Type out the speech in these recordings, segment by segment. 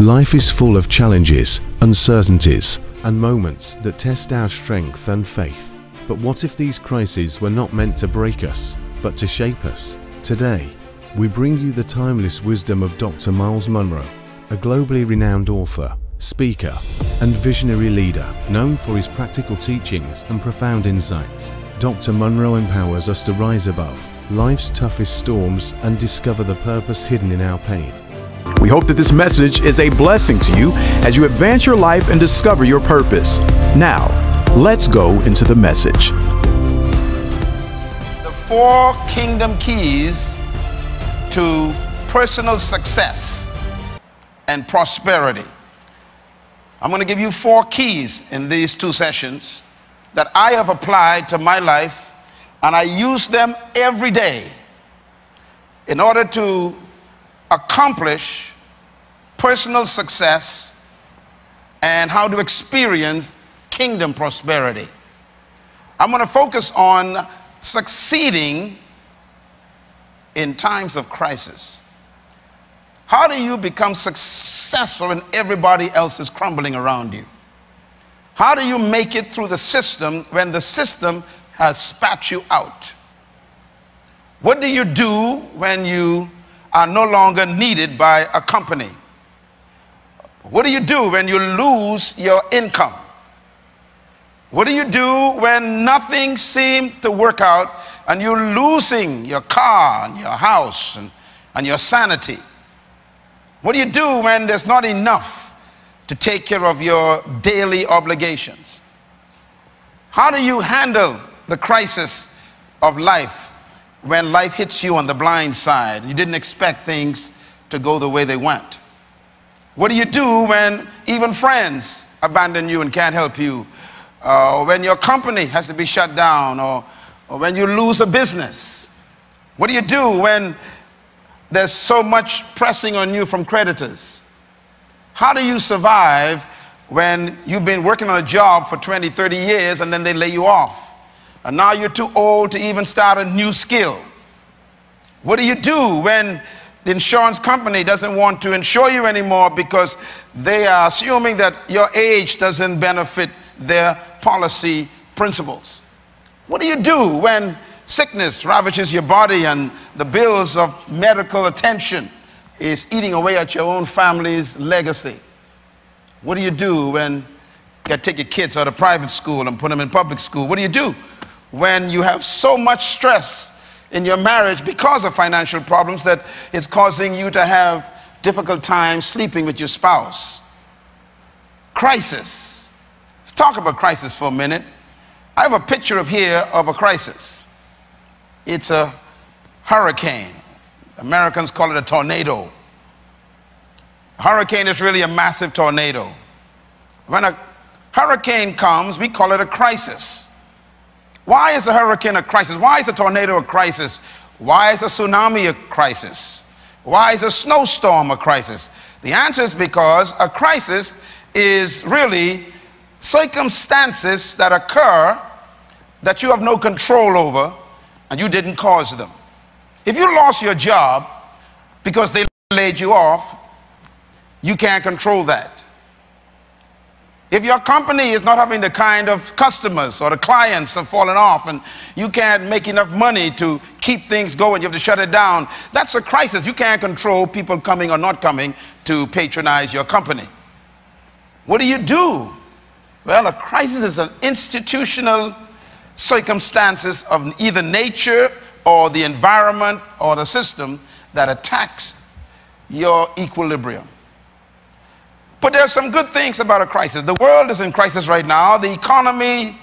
Life is full of challenges, uncertainties, and moments that test our strength and faith. But what if these crises were not meant to break us, but to shape us? Today, we bring you the timeless wisdom of Dr. Myles Munroe, a globally renowned author, speaker, and visionary leader known for his practical teachings and profound insights. Dr. Munroe empowers us to rise above life's toughest storms and discover the purpose hidden in our pain. We hope that this message is a blessing to you as you advance your life and discover your purpose. Now, let's go into the message. The four kingdom keys to personal success and prosperity. I'm going to give you four keys in these two sessions that I have applied to my life and I use them every day in order to accomplish personal success and how to experience kingdom prosperity. I'm going to focus on succeeding in times of crisis. How do you become successful when everybody else is crumbling around you? How do you make it through the system when the system has spat you out? What do you do when you are no longer needed by a company? What do you do when you lose your income? What do you do when nothing seems to work out and you're losing your car and your house and, and your sanity? What do you do when there's not enough to take care of your daily obligations? How do you handle the crisis of life when life hits you on the blind side. You didn't expect things to go the way they went. What do you do when even friends abandon you and can't help you? Uh, or when your company has to be shut down, or, or when you lose a business? What do you do when there's so much pressing on you from creditors? How do you survive when you've been working on a job for 20, 30 years and then they lay you off? And now you're too old to even start a new skill. What do you do when the insurance company doesn't want to insure you anymore because they are assuming that your age doesn't benefit their policy principles? What do you do when sickness ravages your body and the bills of medical attention is eating away at your own family's legacy? What do you do when you take your kids out of private school and put them in public school? What do you do when you have so much stress in your marriage because of financial problems that it's causing you to have difficult times sleeping with your spouse. Crisis. Let's talk about crisis for a minute. I have a picture up here of a crisis. It's a hurricane. Americans call it a tornado. A hurricane is really a massive tornado. When a hurricane comes, we call it a crisis. Why is a hurricane a crisis? Why is a tornado a crisis? Why is a tsunami a crisis? Why is a snowstorm a crisis? The answer is because a crisis is really circumstances that occur that you have no control over and you didn't cause them. If you lost your job because they laid you off, you can't control that. If your company is not having the kind of customers or the clients have fallen off and you can't make enough money to keep things going, you have to shut it down, that's a crisis. You can't control people coming or not coming to patronize your company. What do you do? Well, a crisis is an institutional circumstances of either nature or the environment or the system that attacks your equilibrium. But there are some good things about a crisis. The world is in crisis right now. The economy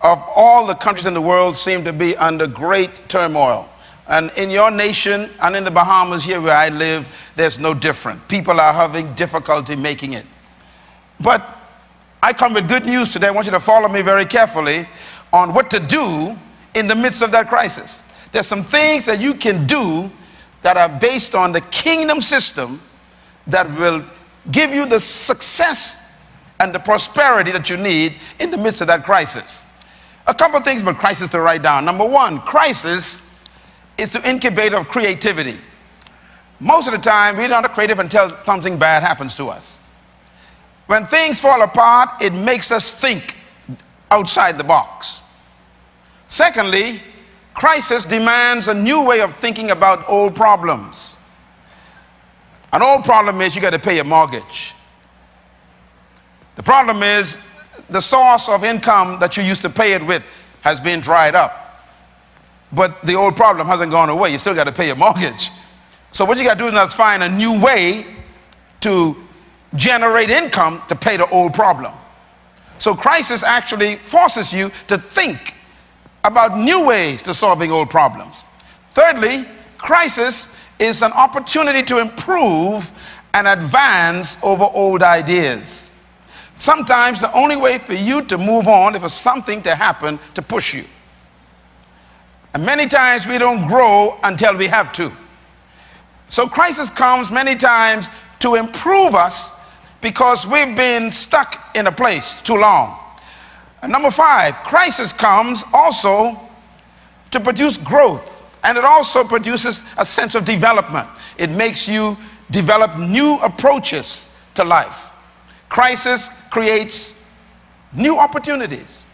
of all the countries in the world seem to be under great turmoil. And in your nation and in the Bahamas, here where I live, there's no different. People are having difficulty making it. But I come with good news today. I want you to follow me very carefully on what to do in the midst of that crisis. There's some things that you can do that are based on the kingdom system that will give you the success and the prosperity that you need in the midst of that crisis. A couple things about crisis to write down. Number one, crisis is the incubator of creativity. Most of the time, we're not creative until something bad happens to us. When things fall apart, it makes us think outside the box. Secondly, crisis demands a new way of thinking about old problems. An old problem is you got to pay a mortgage. The problem is the source of income that you used to pay it with has been dried up. But the old problem hasn't gone away. You still got to pay your mortgage. So what you got to do is find a new way to generate income to pay the old problem. So crisis actually forces you to think about new ways to solving old problems. Thirdly, crisis is an opportunity to improve and advance over old ideas. Sometimes the only way for you to move on is for something to happen to push you. And many times we don't grow until we have to. So crisis comes many times to improve us because we've been stuck in a place too long. And number five, crisis comes also to produce growth and it also produces a sense of development. It makes you develop new approaches to life. Crisis creates new opportunities.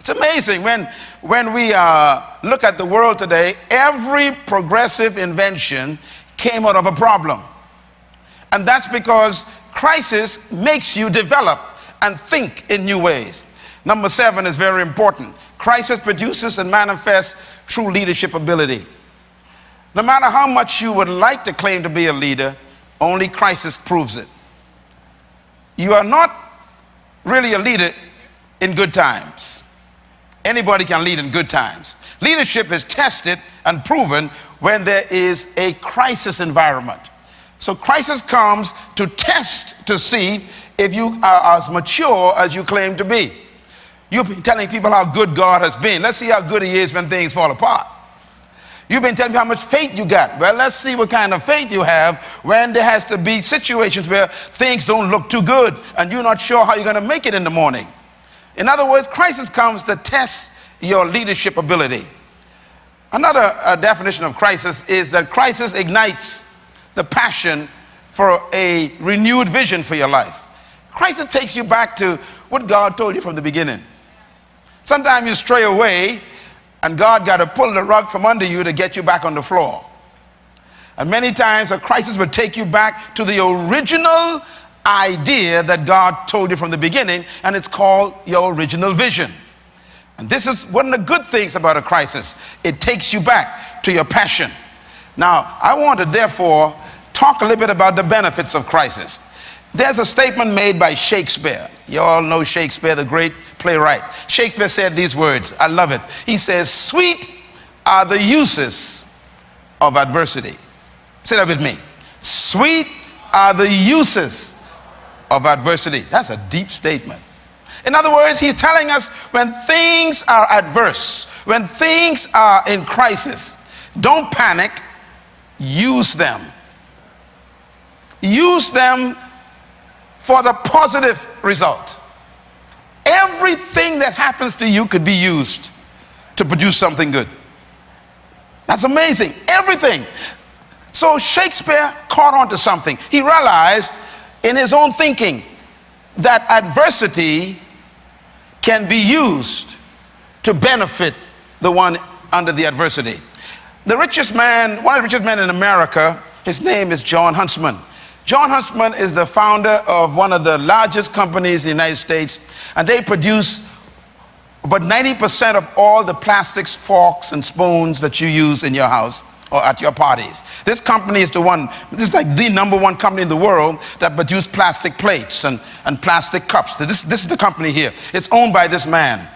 It's amazing when, when we uh, look at the world today, every progressive invention came out of a problem. And that's because crisis makes you develop and think in new ways. Number seven is very important. Crisis produces and manifests true leadership ability. No matter how much you would like to claim to be a leader, only crisis proves it. You are not really a leader in good times. Anybody can lead in good times. Leadership is tested and proven when there is a crisis environment. So, crisis comes to test to see if you are as mature as you claim to be. You've been telling people how good God has been. Let's see how good He is when things fall apart. You've been telling me how much faith you got. Well, let's see what kind of faith you have when there has to be situations where things don't look too good and you're not sure how you're going to make it in the morning. In other words, crisis comes to test your leadership ability. Another uh, definition of crisis is that crisis ignites the passion for a renewed vision for your life. Crisis takes you back to what God told you from the beginning. Sometimes you stray away and God got to pull the rug from under you to get you back on the floor. And many times a crisis will take you back to the original idea that God told you from the beginning, and it's called your original vision. And this is one of the good things about a crisis it takes you back to your passion. Now, I want to therefore talk a little bit about the benefits of crisis. There's a statement made by Shakespeare. You all know Shakespeare, the great playwright. Shakespeare said these words. I love it. He says, Sweet are the uses of adversity. Say that with me. Sweet are the uses of adversity. That's a deep statement. In other words, he's telling us when things are adverse, when things are in crisis, don't panic, use them. Use them for the positive result. Everything that happens to you could be used to produce something good. That's amazing. Everything. So Shakespeare caught on to something. He realized in his own thinking that adversity can be used to benefit the one under the adversity. The richest man, one of the richest men in America, his name is Jon Huntsman. Jon Huntsman is the founder of one of the largest companies in the United States, and they produce about 90% of all the plastics, forks, and spoons that you use in your house or at your parties. This company is the one, this is like the number one company in the world that produces plastic plates and, and plastic cups. This, this is the company here. It's owned by this man.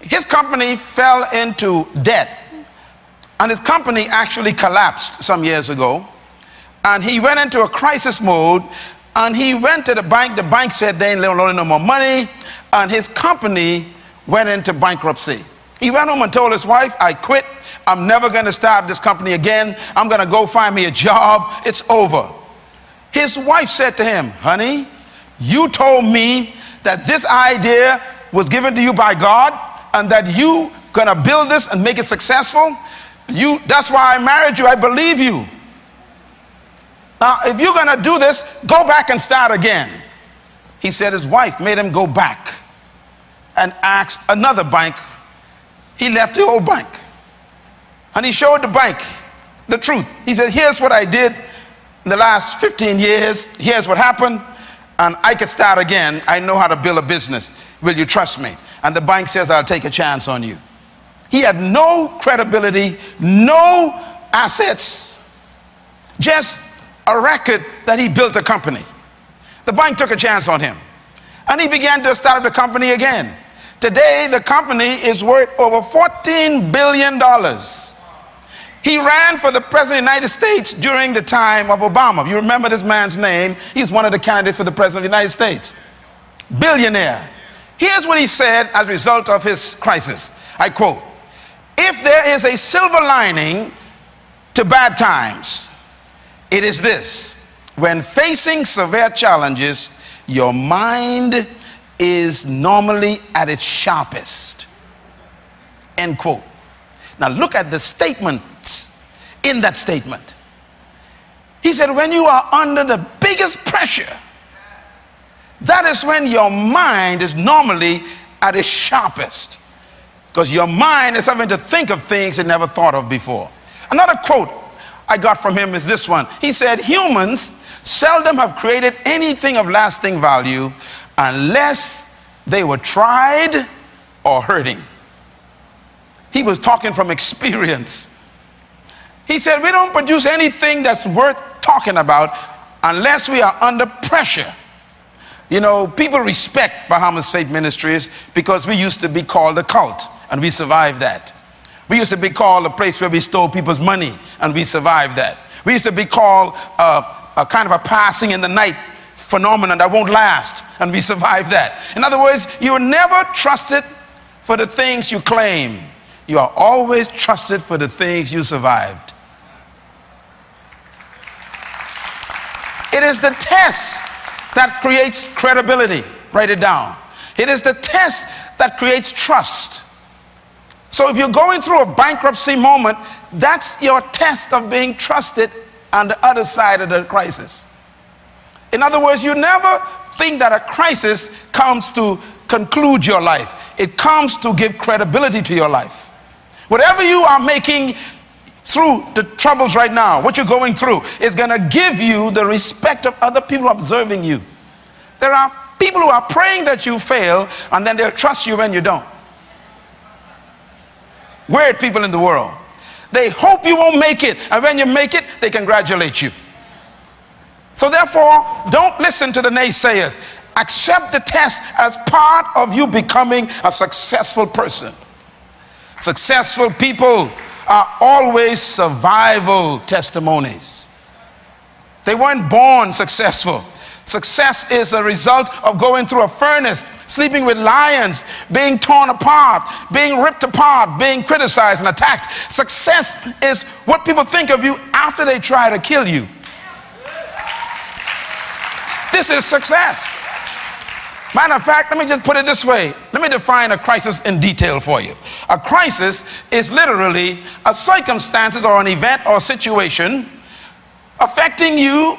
His company fell into debt, and his company actually collapsed some years ago. And he went into a crisis mode, and he went to the bank. The bank said they ain't loaning no more money, and his company went into bankruptcy. He went home and told his wife, I quit. I'm never going to start this company again. I'm going to go find me a job. It's over. His wife said to him, Honey, you told me that this idea was given to you by God and that you going to build this and make it successful. You, that's why I married you. I believe you. Now, if you're going to do this, go back and start again. He said his wife made him go back and ask another bank. He left the old bank. And he showed the bank the truth. He said, Here's what I did in the last 15 years. Here's what happened. And I could start again. I know how to build a business. Will you trust me? And the bank says, I'll take a chance on you. He had no credibility, no assets, just a record that he built a company. The bank took a chance on him. And he began to start up the company again. Today, the company is worth over $14 billion. He ran for the president of the United States during the time of Obama. You remember this man's name? He's one of the candidates for the president of the United States. Billionaire. Here's what he said as a result of his crisis. I quote If there is a silver lining to bad times, it is this when facing severe challenges, your mind is normally at its sharpest. End quote. Now look at the statements in that statement. He said, when you are under the biggest pressure, that is when your mind is normally at its sharpest. Because your mind is having to think of things it never thought of before. Another quote I got from him is this one. He said, Humans seldom have created anything of lasting value unless they were tried or hurting. He was talking from experience. He said, We don't produce anything that's worth talking about unless we are under pressure. You know, people respect Bahamas Faith Ministries because we used to be called a cult and we survived that. We used to be called a place where we stole people's money and we survived that. We used to be called uh, a kind of a passing in the night phenomenon that won't last, and we survived that. In other words, you are never trusted for the things you claim, you are always trusted for the things you survived. It is the test that creates credibility. Write it down. It is the test that creates trust. So if you're going through a bankruptcy moment, that's your test of being trusted on the other side of the crisis. In other words, you never think that a crisis comes to conclude your life, it comes to give credibility to your life. Whatever you are making through the troubles right now, what you're going through, is going to give you the respect of other people observing you. There are people who are praying that you fail, and then they'll trust you when you don't. Weird people in the world. They hope you won't make it. And when you make it, they congratulate you. So therefore, don't listen to the naysayers. Accept the test as part of you becoming a successful person. Successful people are always survival testimonies. They weren't born successful. Success is a result of going through a furnace, sleeping with lions, being torn apart, being ripped apart, being criticized and attacked. Success is what people think of you after they try to kill you. This is success. Matter of fact, let me just put it this way. Let me define a crisis in detail for you. A crisis is literally a circumstances or an event or situation affecting you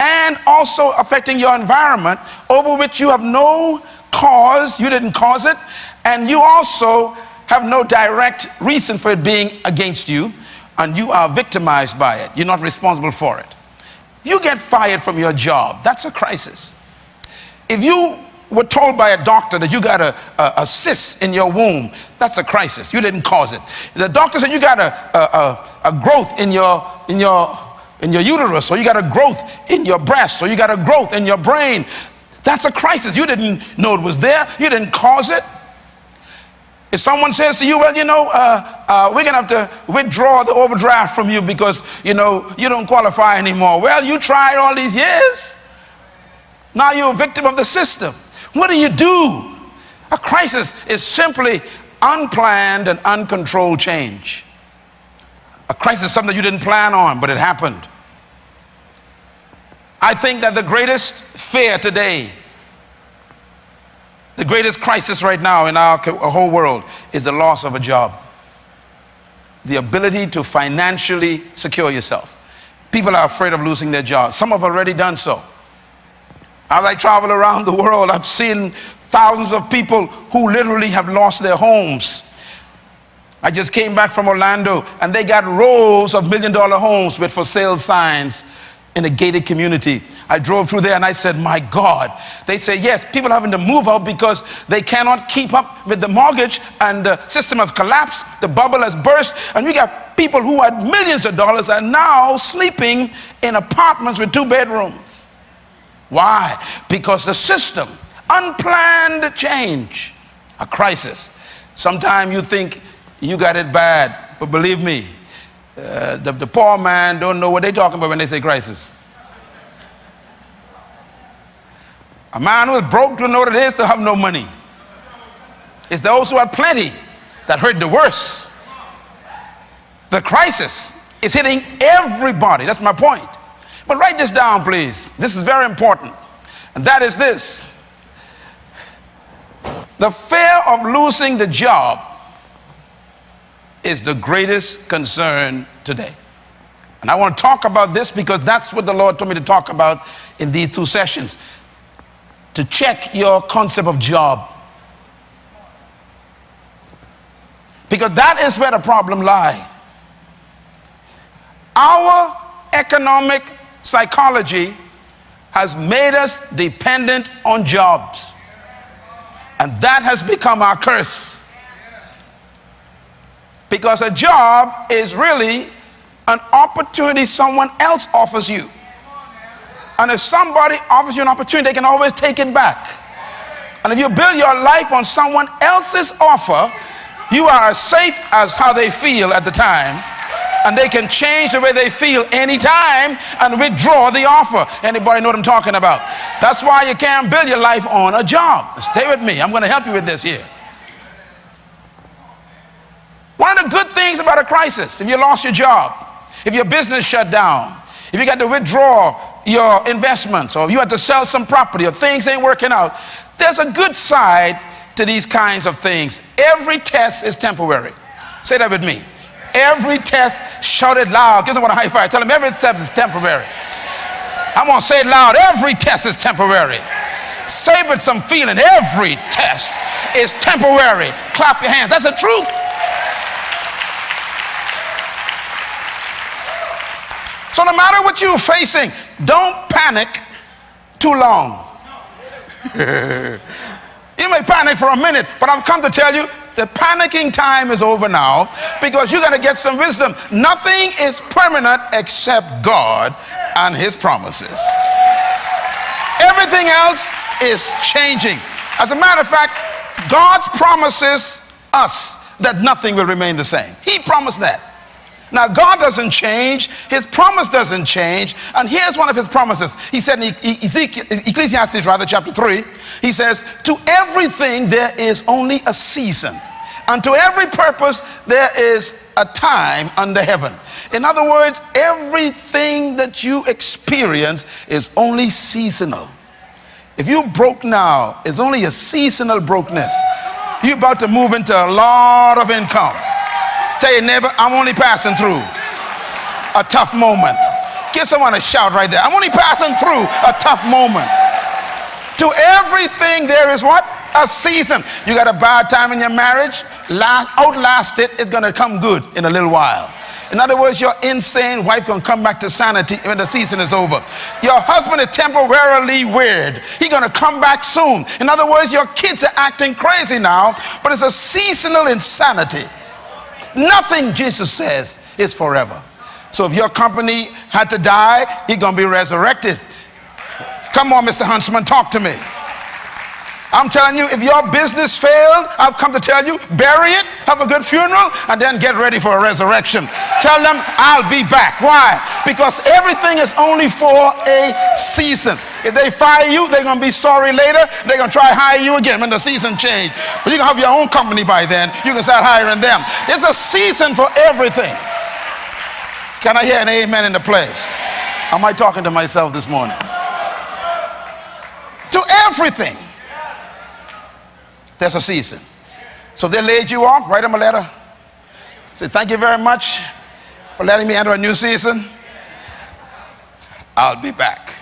and also affecting your environment over which you have no cause, you didn't cause it, and you also have no direct reason for it being against you, and you are victimized by it. You're not responsible for it. You get fired from your job, that's a crisis. If you were told by a doctor that you got a, a, a cyst in your womb, that's a crisis. You didn't cause it. The doctor said you got a, a, a growth in your, in your in your uterus, or you got a growth in your breast, or you got a growth in your brain. That's a crisis. You didn't know it was there, you didn't cause it. If someone says to you, well, you know, uh, uh, we're going to have to withdraw the overdraft from you because, you know, you don't qualify anymore. Well, you tried all these years. Now you're a victim of the system. What do you do? A crisis is simply unplanned and uncontrolled change. A crisis is something you didn't plan on, but it happened. I think that the greatest fear today, the greatest crisis right now in our whole world is the loss of a job. The ability to financially secure yourself. People are afraid of losing their jobs. Some have already done so. As I travel around the world, I've seen thousands of people who literally have lost their homes. I just came back from Orlando and they got rows of million dollar homes with for sale signs in a gated community. I drove through there and I said, My God. They say, Yes, people having to move out because they cannot keep up with the mortgage and the system has collapsed, the bubble has burst, and we got people who had millions of dollars are now sleeping in apartments with two bedrooms. Why? Because the system, unplanned change, a crisis. Sometimes you think you got it bad, but believe me, uh, the, the poor man don't know what they're talking about when they say crisis. A man who is broke to know what it is to have no money. It's those who have plenty that hurt the worst. The crisis is hitting everybody. That's my point. But write this down, please. This is very important. And that is this the fear of losing the job is the greatest concern today. And I want to talk about this because that's what the Lord told me to talk about in these two sessions to check your concept of job. Because that is where the problem lies. Our economic psychology has made us dependent on jobs. And that has become our curse. Because a job is really an opportunity someone else offers you. And if somebody offers you an opportunity, they can always take it back. And if you build your life on someone else's offer, you are as safe as how they feel at the time. And they can change the way they feel anytime and withdraw the offer. Anybody know what I'm talking about? That's why you can't build your life on a job. Stay with me. I'm going to help you with this here. One of the good things about a crisis, if you lost your job, if your business shut down, if you got to withdraw your investments, or you had to sell some property, or things ain't working out, there's a good side to these kinds of things. Every test is temporary. Say that with me. Every test, shout it loud. Give someone a high five. Tell them every test is temporary. I'm going to say it loud. Every test is temporary. Say it with some feeling. Every test is temporary. Clap your hands. That's the truth. So no matter what you're facing, don't panic too long. you may panic for a minute, but I've come to tell you the panicking time is over now because you're going to get some wisdom. Nothing is permanent except God and His promises. Everything else is changing. As a matter of fact, God's promises us that nothing will remain the same. He promised that. Now, God doesn't change, His promise doesn't change. And here's one of His promises. He said in Ezekiel, Ecclesiastes, rather, chapter 3, He says, To everything there is only a season, and to every purpose there is a time under heaven. In other words, everything that you experience is only seasonal. If you broke now, it's only a seasonal brokenness. You're about to move into a lot of income. Tell your neighbor, I'm only passing through a tough moment. Give someone a shout right there. I'm only passing through a tough moment. To everything there is what? A season. You got a bad time in your marriage, last, outlast it, it's going to come good in a little while. In other words, your insane wife gonna come back to sanity when the season is over. Your husband is temporarily weird. He gonna come back soon. In other words, your kids are acting crazy now, but it's a seasonal insanity. Nothing, Jesus says, is forever. So if your company had to die, he's going to be resurrected. Come on, Mr. Huntsman, talk to me. I'm telling you, if your business failed, I've come to tell you, bury it, have a good funeral, and then get ready for a resurrection. Tell them, I'll be back. Why? Because everything is only for a season. If they fire you, they're going to be sorry later. They're going to try hire you again when the season change. But you can have your own company by then. You can start hiring them. It's a season for everything. Can I hear an amen in the place? Am I talking to myself this morning? To everything there's a season. So they laid you off, write them a letter. Say, thank you very much for letting me enter a new season. I'll be back.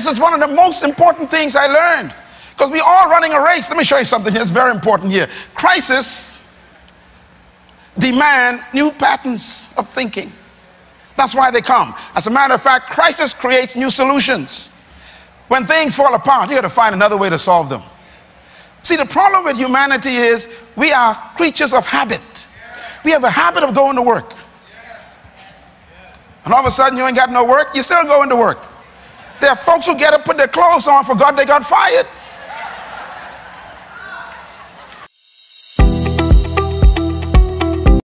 This is one of the most important things I learned because we are running a race. Let me show you something. It's very important here. Crisis demand new patterns of thinking. That's why they come. As a matter of fact, crisis creates new solutions. When things fall apart, you got to find another way to solve them. See, the problem with humanity is we are creatures of habit. We have a habit of going to work. And all of a sudden, you ain't got no work, you're still going to work. There are folks who get up, put their clothes on, for God, they got fired.